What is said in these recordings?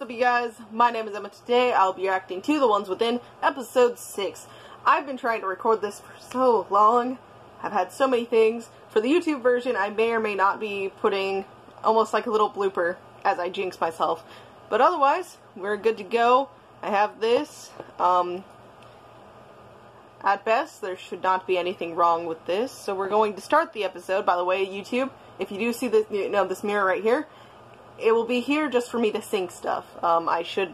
What's up you guys? My name is Emma. Today I'll be reacting to The Ones Within, episode 6. I've been trying to record this for so long. I've had so many things. For the YouTube version, I may or may not be putting almost like a little blooper as I jinx myself. But otherwise, we're good to go. I have this. Um, at best, there should not be anything wrong with this. So we're going to start the episode. By the way, YouTube, if you do see this, you know, this mirror right here, it will be here just for me to sync stuff. Um, I should,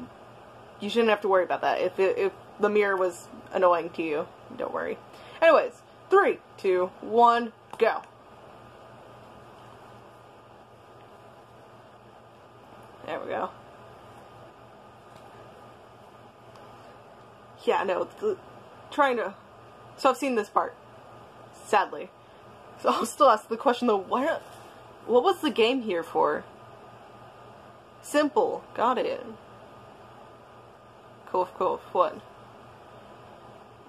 you shouldn't have to worry about that. If, it, if the mirror was annoying to you, don't worry. Anyways, three, two, one, go. There we go. Yeah, no, trying to, so I've seen this part, sadly. So I'll still ask the question though, what, what was the game here for? Simple. Got it. Cough, cough. What?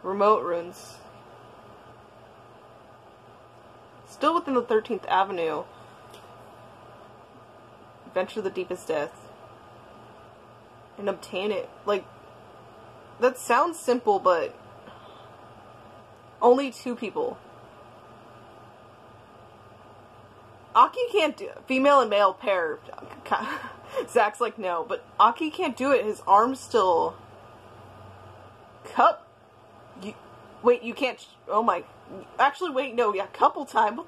Remote runes. Still within the 13th Avenue. Venture the deepest depth. And obtain it. Like, that sounds simple, but only two people. Aki can't do female and male pair. Zach's like, no, but Aki can't do it. His arm's still. Cup. You, wait, you can't. Oh my. Actually, wait, no, yeah, couple time. What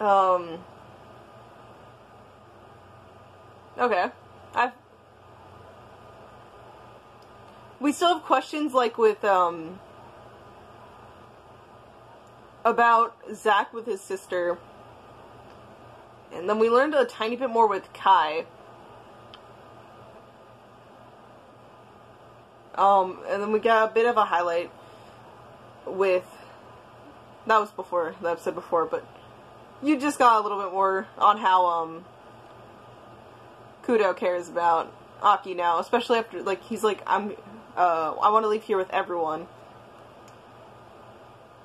the. Um. Okay. I've. We still have questions like with, um. About Zach with his sister and then we learned a tiny bit more with Kai. Um, and then we got a bit of a highlight with, that was before, the episode before, but you just got a little bit more on how, um, Kudo cares about Aki now, especially after, like, he's like, I'm, uh, I want to leave here with everyone.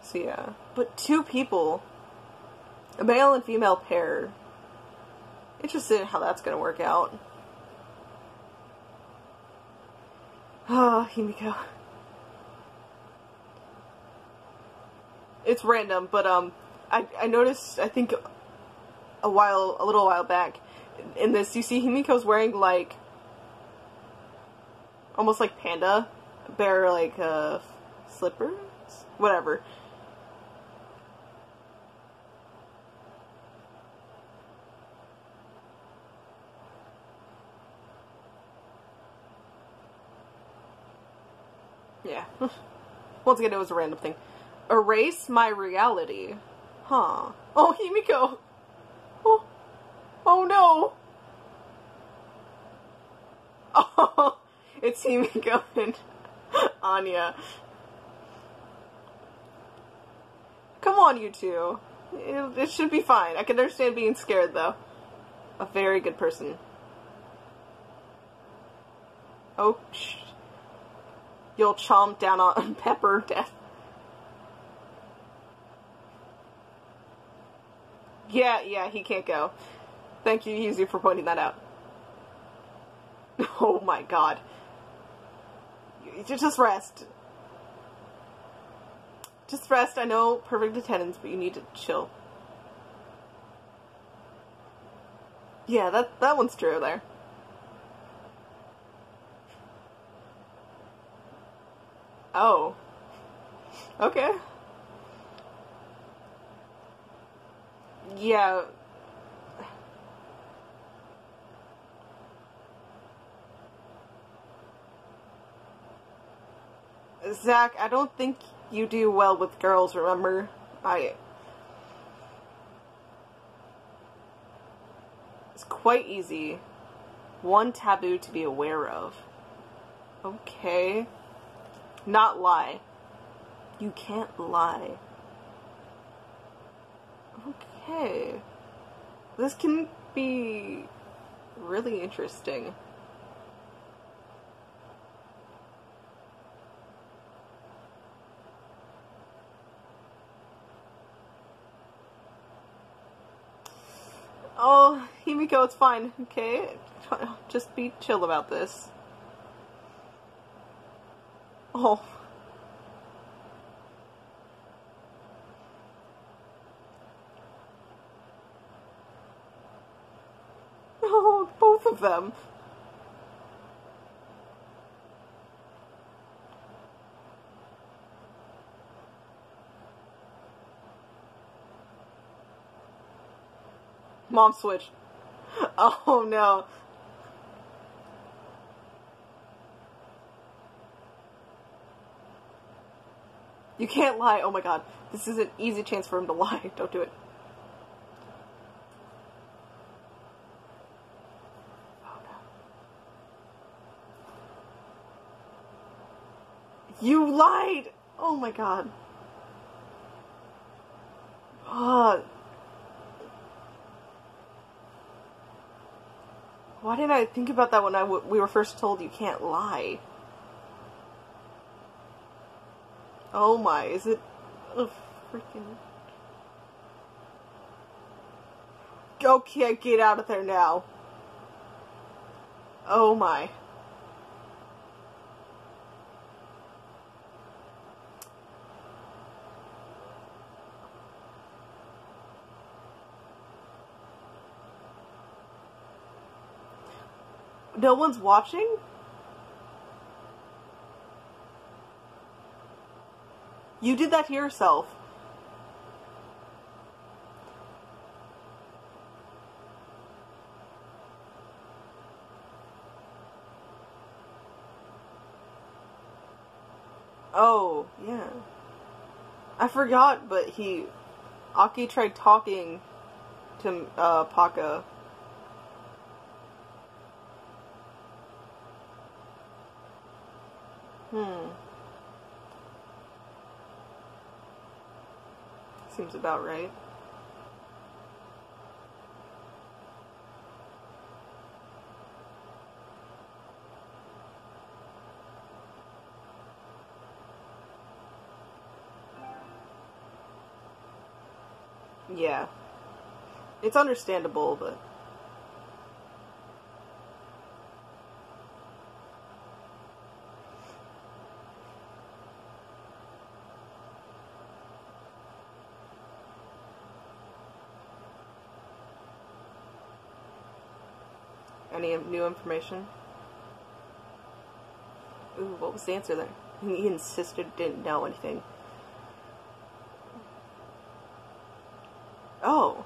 So yeah. But two people, a male and female pair, Interested in how that's going to work out. Ah, oh, Himiko. It's random, but um, I I noticed I think a while a little while back in this you see Himiko's wearing like almost like panda bear like uh slippers whatever Yeah. Once again, it was a random thing. Erase my reality. Huh. Oh, Himiko! Oh, oh no! Oh, it's Himiko and Anya. Come on, you two. It, it should be fine. I can understand being scared, though. A very good person. Oh, you'll chomp down on pepper death. Yeah, yeah, he can't go. Thank you, Yuzu, for pointing that out. Oh my god. Just rest. Just rest. I know perfect attendance, but you need to chill. Yeah, that that one's true there. Oh. Okay. Yeah. Zach, I don't think you do well with girls, remember? I... It's quite easy. One taboo to be aware of. Okay. Not lie. You can't lie. Okay. This can be really interesting. Oh, Himiko, it's fine, okay? Just be chill about this. Oh. Oh, both of them. Mom switched. Oh no. You can't lie. Oh my god. This is an easy chance for him to lie. Don't do it. Oh, you lied! Oh my god. Ah. Why didn't I think about that when I we were first told you can't lie? Oh my, is it a freaking... Okay, get out of there now. Oh my. No one's watching? You did that to yourself. Oh, yeah. I forgot, but he... Aki tried talking to uh, Paka. Hmm. Seems about right. Yeah. It's understandable, but... Any new information? Ooh, what was the answer there? He insisted didn't know anything. Oh,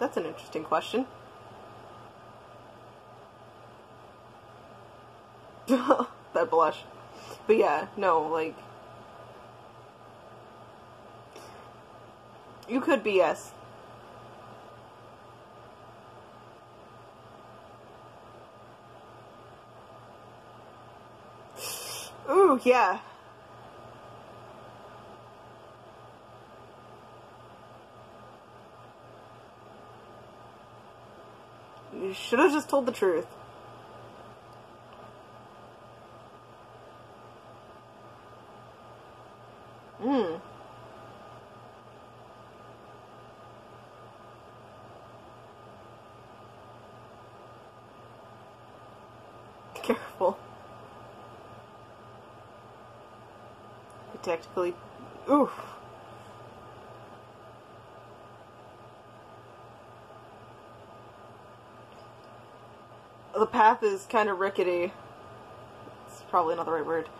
that's an interesting question. that blush. But yeah, no, like... You could be yes. Ooh, yeah. You should have just told the truth. Hmm. Careful. Technically, oof. The path is kind of rickety. It's probably not the right word.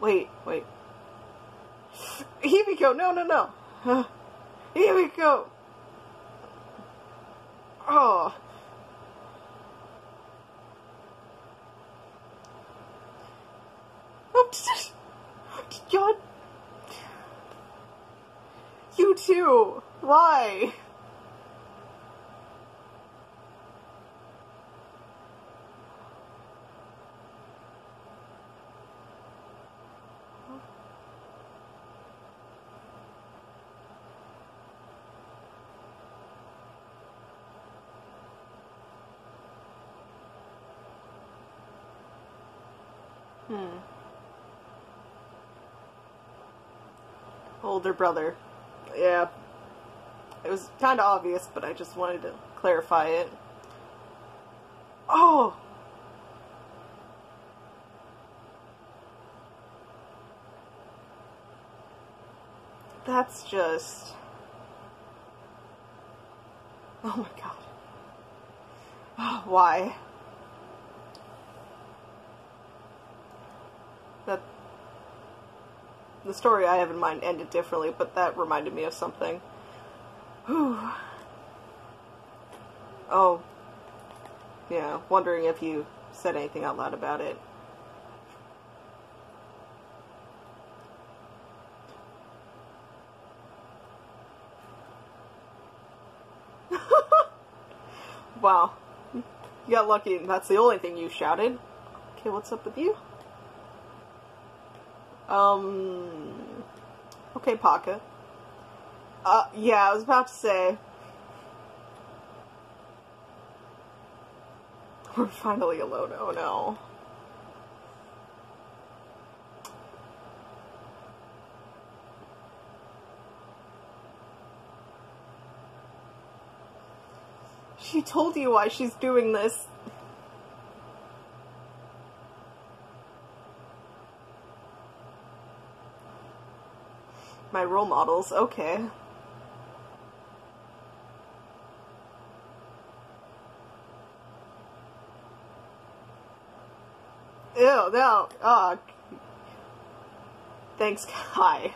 Wait, wait. Himiko, no, no, no. Uh, go. Oh. God. You too. Why? Hmm. Older brother. Yeah. It was kind of obvious, but I just wanted to clarify it. Oh! That's just... Oh my god. Oh, why? The story I have in mind ended differently, but that reminded me of something. Whew. Oh. Yeah, wondering if you said anything out loud about it. wow. You got lucky and that's the only thing you shouted. Okay, what's up with you? Um... Okay, Paka. Uh, yeah, I was about to say. We're finally alone. Oh no. She told you why she's doing this. My role models, okay. Ew, no. Oh. Thanks, Kai.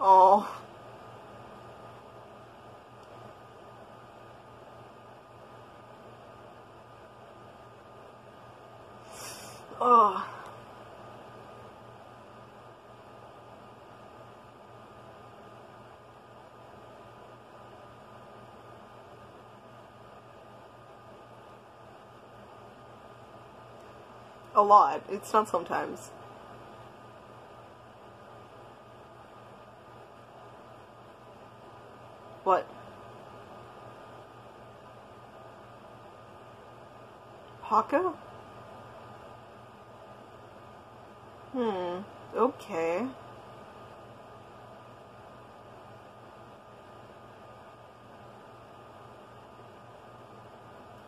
oh. Oh. A lot. It's not sometimes. What? Haka? Hmm. Okay.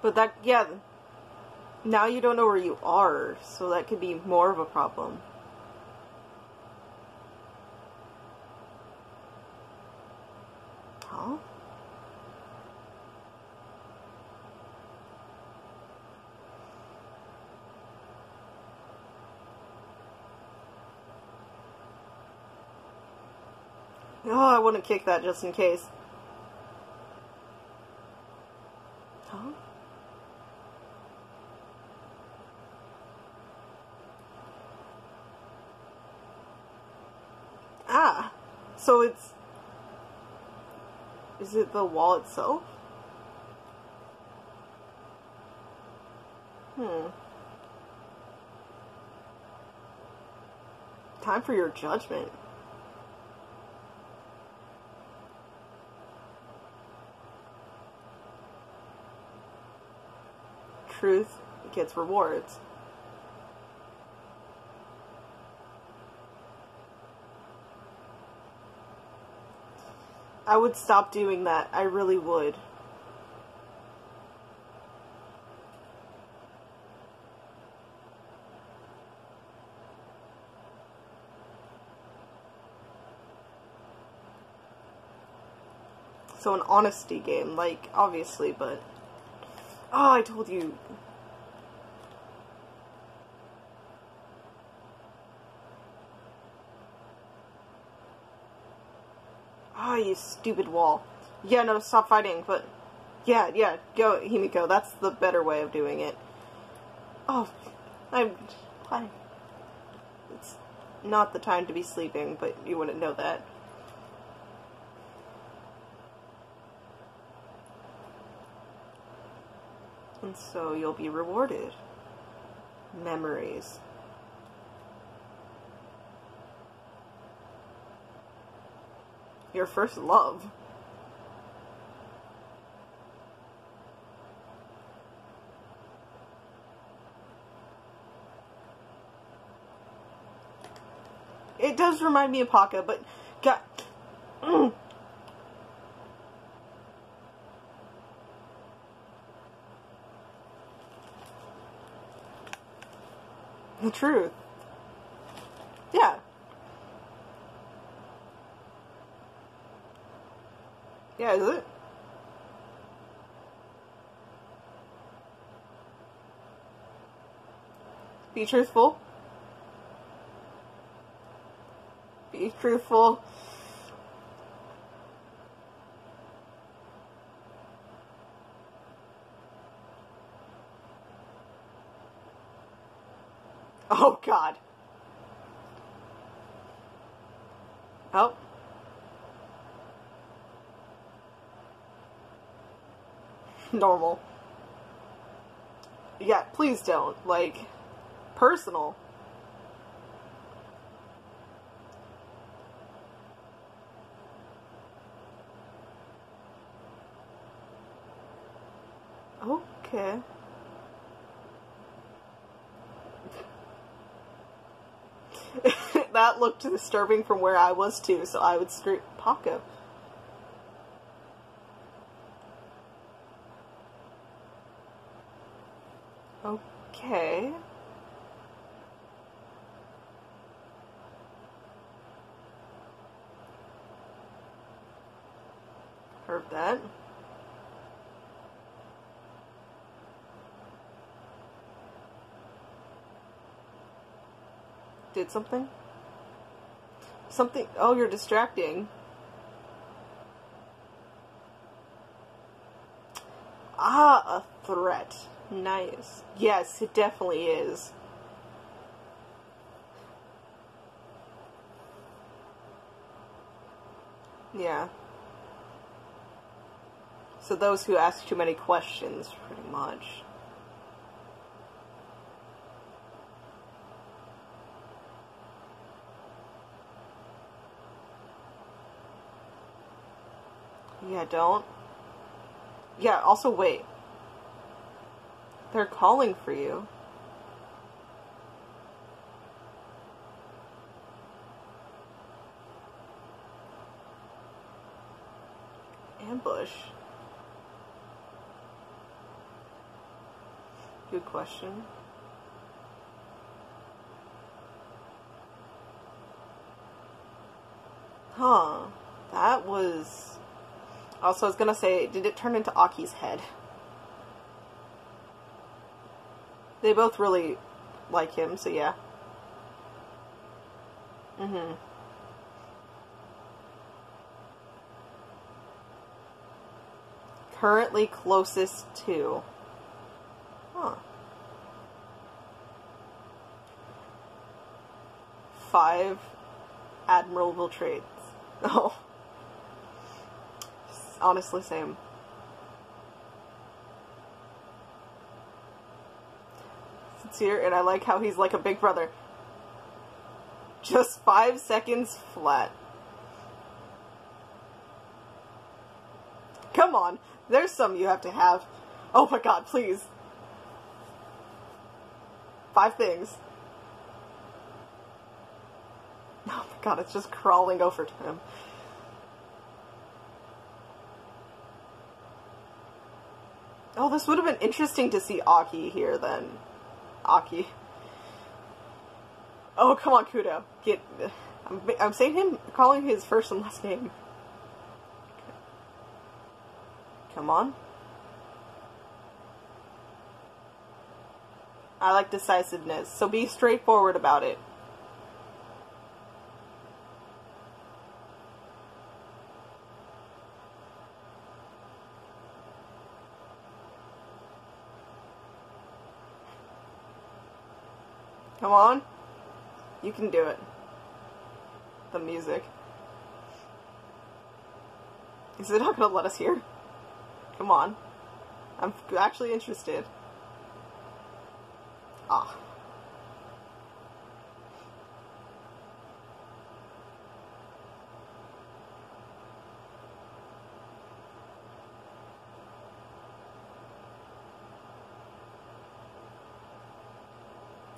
But that, yeah, now you don't know where you are, so that could be more of a problem. Huh? Oh, I wouldn't kick that just in case. Huh? Ah, so it's... Is it the wall itself? Hmm. Time for your judgment. Truth gets rewards. I would stop doing that. I really would. So an honesty game, like, obviously, but... Oh, I told you. Ah, oh, you stupid wall. Yeah, no, stop fighting, but... Yeah, yeah, go, Himiko, that's the better way of doing it. Oh, I'm... I, it's not the time to be sleeping, but you wouldn't know that. And so you'll be rewarded. Memories. Your first love. It does remind me of Paka, but God. The truth. Yeah. Yeah, is it? Be truthful. Be truthful. Oh, God. Oh. Normal. Yeah, please don't. Like, personal. Okay. that looked disturbing from where I was too, so I would scream Paco. Okay. Heard that. Did something? Something. Oh, you're distracting. Ah, a threat. Nice. Yes, it definitely is. Yeah. So those who ask too many questions, pretty much. Yeah, don't. Yeah, also wait. They're calling for you. Ambush. Good question. Huh. That was... Also, I was gonna say, did it turn into Aki's head? They both really like him, so yeah. Mm-hmm. Currently closest to. Huh. Five admirable traits. Oh. Honestly, same. Sincere, and I like how he's like a big brother. Just five seconds flat. Come on, there's some you have to have. Oh my god, please. Five things. Oh my god, it's just crawling over to him. Oh, this would have been interesting to see Aki here then. Aki. Oh, come on, Kudo. Get. I'm, I'm saying him, calling his first and last name. Come on. I like decisiveness, so be straightforward about it. Come on. You can do it. The music. Is it not gonna let us hear? Come on. I'm actually interested off.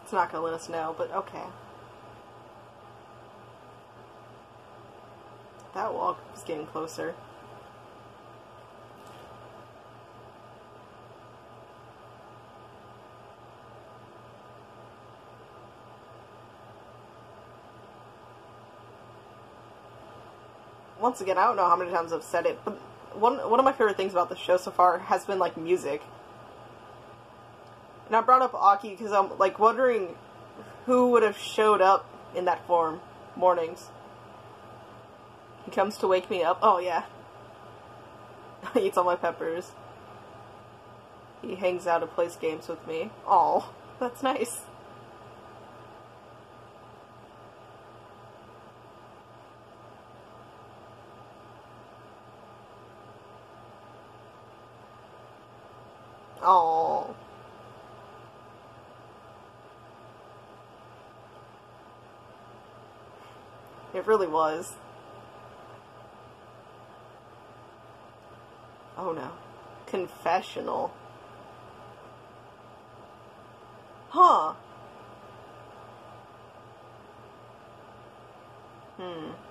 It's not going to let us know, but okay. That wall is getting closer. Once again, I don't know how many times I've said it, but one one of my favorite things about the show so far has been like music. And I brought up Aki because I'm like wondering who would have showed up in that form mornings. He comes to wake me up. Oh yeah. he eats all my peppers. He hangs out and plays games with me. Oh, that's nice. Oh. It really was. Oh no. Confessional. Huh. Hmm.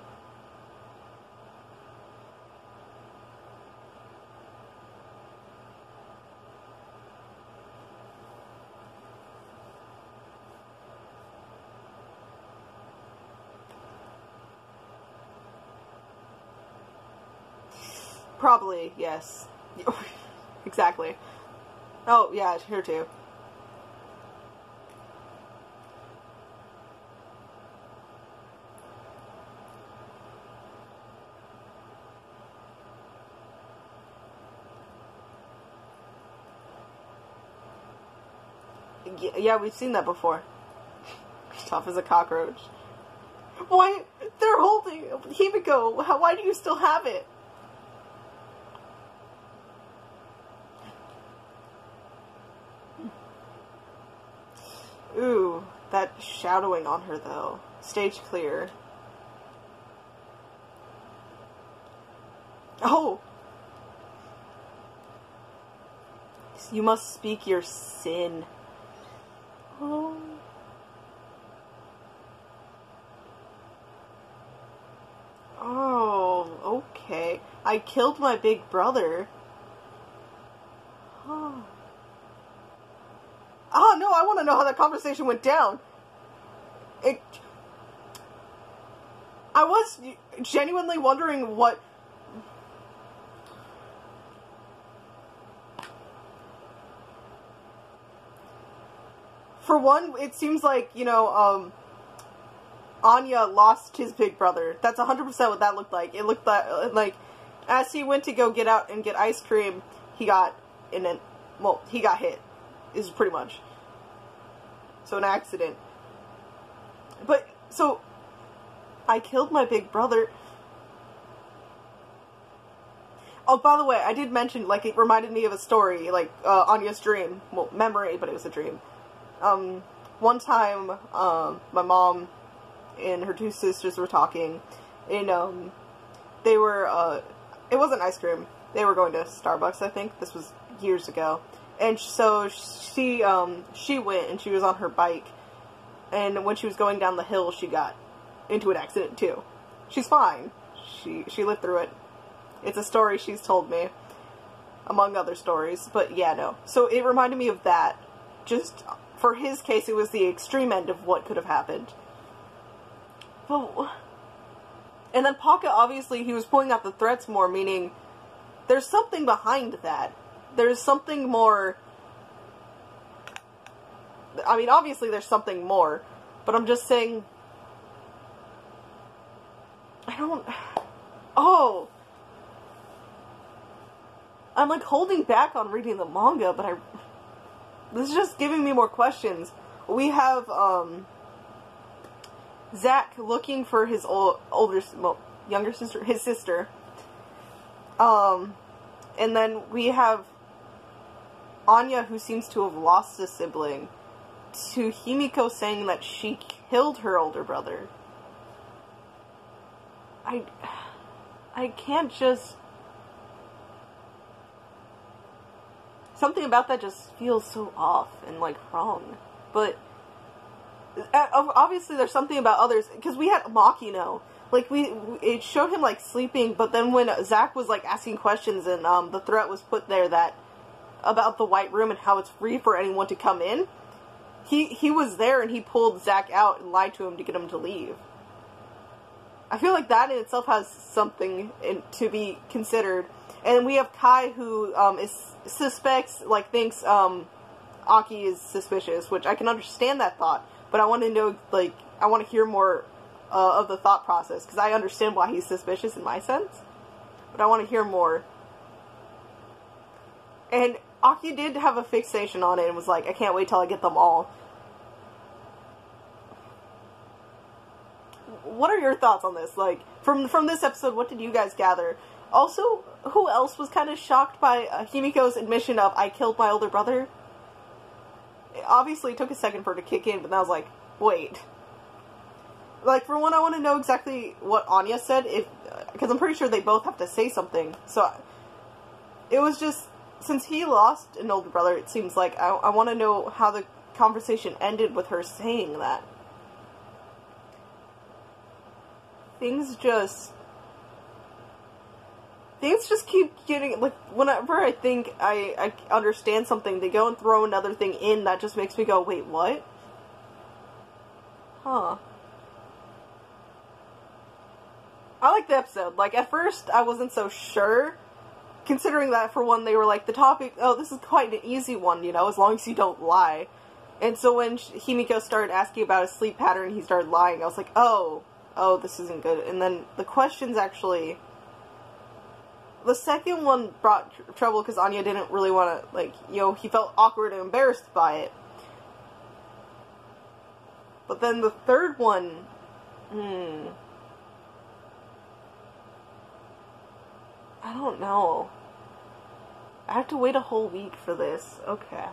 Probably, yes. exactly. Oh, yeah, here too. Yeah, we've seen that before. Tough as a cockroach. Why? They're holding Himiko. How, why do you still have it? Ooh, that shadowing on her though. Stage clear. Oh! You must speak your sin. Oh. Oh, okay. I killed my big brother. Oh. Oh no, I want to know how that conversation went down. It. I was genuinely wondering what. For one, it seems like, you know, um, Anya lost his big brother. That's 100% what that looked like. It looked like, like, as he went to go get out and get ice cream, he got in an, well, he got hit, is pretty much. So an accident. So, I killed my big brother. Oh, by the way, I did mention, like, it reminded me of a story, like, uh, Anya's dream. Well, memory, but it was a dream. Um, one time, um, my mom and her two sisters were talking, and, um, they were, uh, it wasn't ice cream. They were going to Starbucks, I think. This was years ago. And so she um she went and she was on her bike and when she was going down the hill she got into an accident too. She's fine. She she lived through it. It's a story she's told me among other stories, but yeah, no. So it reminded me of that. Just for his case it was the extreme end of what could have happened. But and then Pocket obviously he was pulling out the threats more meaning there's something behind that there's something more. I mean, obviously there's something more, but I'm just saying. I don't. Oh! I'm like holding back on reading the manga, but I. This is just giving me more questions. We have, um. Zach looking for his old, older, well, younger sister, his sister. Um, and then we have Anya, who seems to have lost a sibling, to Himiko saying that she killed her older brother. I. I can't just. Something about that just feels so off and like wrong. But uh, obviously there's something about others because we had Makino. Like we, it showed him like sleeping, but then when Zach was like asking questions and um, the threat was put there that about the white room and how it's free for anyone to come in, he he was there and he pulled Zach out and lied to him to get him to leave. I feel like that in itself has something in, to be considered. And we have Kai who um, is suspects, like thinks um, Aki is suspicious, which I can understand that thought, but I want to know, like, I want to hear more uh, of the thought process because I understand why he's suspicious in my sense, but I want to hear more. And Aki did have a fixation on it and was like, I can't wait till I get them all. What are your thoughts on this? Like, from from this episode, what did you guys gather? Also, who else was kind of shocked by uh, Himiko's admission of, I killed my older brother? It obviously took a second for it to kick in, but I was like, wait. Like, for one, I want to know exactly what Anya said, if because I'm pretty sure they both have to say something. So, it was just, since he lost an older brother, it seems like I, I want to know how the conversation ended with her saying that. Things just things just keep getting like whenever I think I I understand something, they go and throw another thing in that just makes me go, wait, what? Huh. I like the episode. Like at first, I wasn't so sure, considering that for one, they were like the topic. Oh, this is quite an easy one, you know, as long as you don't lie. And so when Himiko started asking about his sleep pattern, he started lying. I was like, oh, oh, this isn't good. And then the questions actually the second one brought tr trouble because Anya didn't really want to, like, you know, he felt awkward and embarrassed by it. But then the third one, hmm. I don't know. I have to wait a whole week for this. Okay.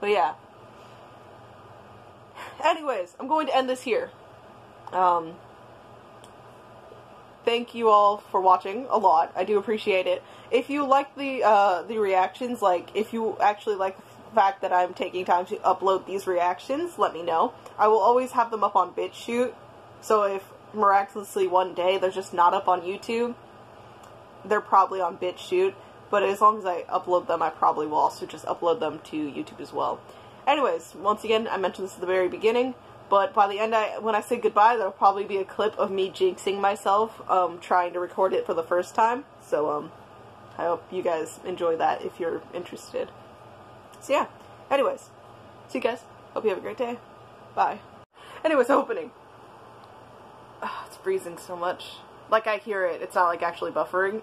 But yeah. Anyways, I'm going to end this here. Um, thank you all for watching a lot. I do appreciate it. If you like the uh, the reactions, like if you actually like the fact that I'm taking time to upload these reactions, let me know. I will always have them up on BitChute. So if miraculously one day they're just not up on YouTube, they're probably on BitChute. But as long as I upload them, I probably will also just upload them to YouTube as well. Anyways, once again, I mentioned this at the very beginning. But by the end, I when I say goodbye, there'll probably be a clip of me jinxing myself, um, trying to record it for the first time. So, um, I hope you guys enjoy that if you're interested. So yeah, anyways, see you guys. Hope you have a great day. Bye. Anyways, opening. Ugh, it's freezing so much. Like I hear it, it's not like actually buffering.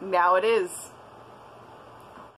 Now it is.